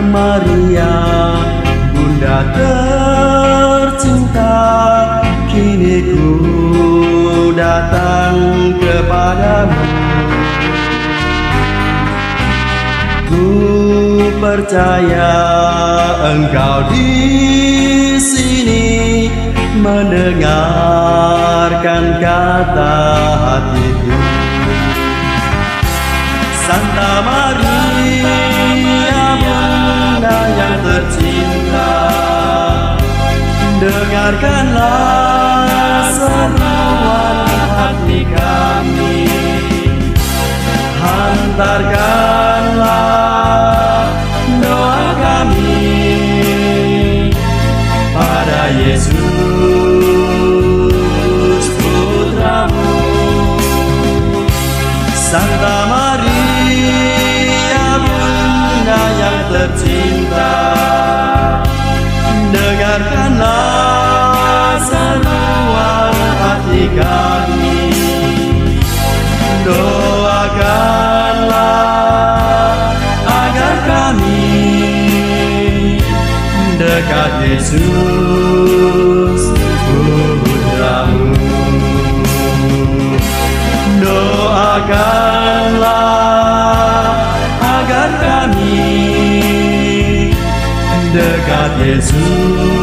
Maria Bunda tercinta Kini ku datang kepadamu. Ku percaya engkau di sini Mendengarkan kata hatiku. Santa Maria Dengarkanlah seruan hati kami. Hantarkanlah doa kami pada Yesus putramu. Santa Maria Bunda yang tercinta dekat Yesus putramu Doakanlah agar kami dekat Yesus.